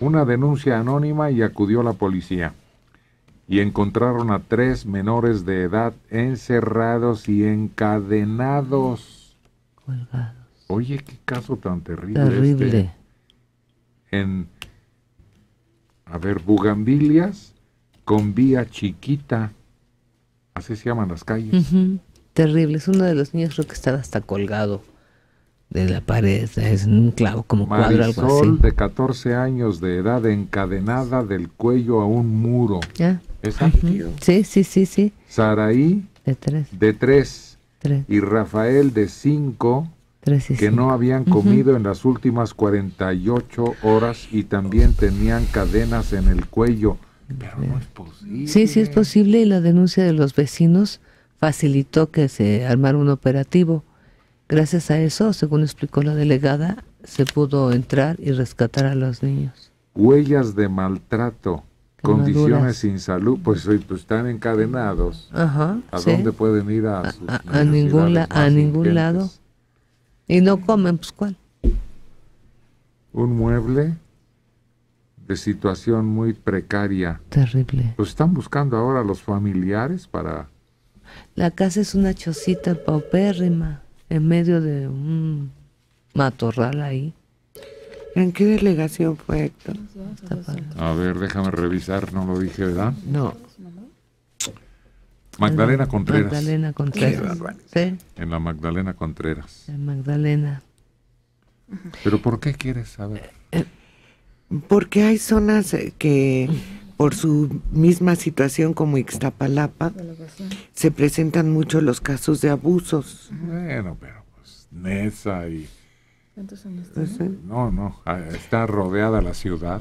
una denuncia anónima y acudió la policía. Y encontraron a tres menores de edad encerrados y encadenados. Colgados. Oye, qué caso tan terrible. Terrible. Este. En, a ver, Bugambilias con vía chiquita. Así se llaman las calles. Ujú, Terrible. Es uno de los niños, creo que estaba hasta colgado de la pared. Es un clavo, como cuadro, algo así. de 14 años de edad, encadenada del cuello a un muro. ¿Ya? ¿Esa? Ujú. Sí, sí, sí, sí. Saraí, De tres. de 3. Tres. Y Rafael, de 5, Tres y que no habían comido en las últimas 48 horas y también tenían cadenas en el cuello. Pero no es posible. Sí, sí es posible y la denuncia de los vecinos facilitó que se armara un operativo. Gracias a eso, según explicó la delegada, se pudo entrar y rescatar a los niños. Huellas de maltrato, Quemaduras. condiciones sin salud, pues, pues están encadenados. Ajá. ¿A sí. dónde pueden ir a, sus a- a ningún la- a ningún lado. Y no comen, pues ¿cuál? Un mueble de situación muy precaria. Terrible. Pues están buscando ahora los familiares para... La casa es una chocita paupérrima en medio de un matorral ahí. ¿En qué delegación fue Héctor? A ver, déjame revisar, no lo dije, ¿verdad? No. Magdalena Contreras. Magdalena Contreras. Sí, En la Magdalena Contreras. la Magdalena. ¿Pero por qué quieres saber? Porque hay zonas eh, que por su misma situación como Ixtapalapa se presentan mucho los casos de abusos. Bueno, pero pues Nesa y... Pues, eh, No, no, ah, está rodeada la ciudad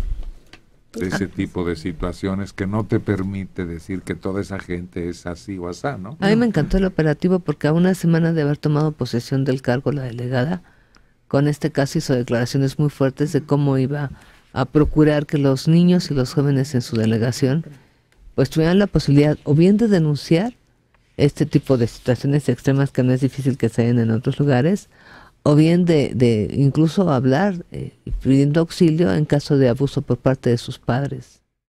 de ese tipo de situaciones que no te permite decir que toda esa gente es así o asá, ¿no? A mí me encantó el operativo porque a una semana de haber tomado posesión del cargo la delegada, con este caso hizo declaraciones muy fuertes de cómo iba a procurar que los niños y los jóvenes en su delegación pues tuvieran la posibilidad o bien de denunciar este tipo de situaciones extremas que no es difícil que se den en otros lugares, o bien de, de incluso hablar eh, pidiendo auxilio en caso de abuso por parte de sus padres.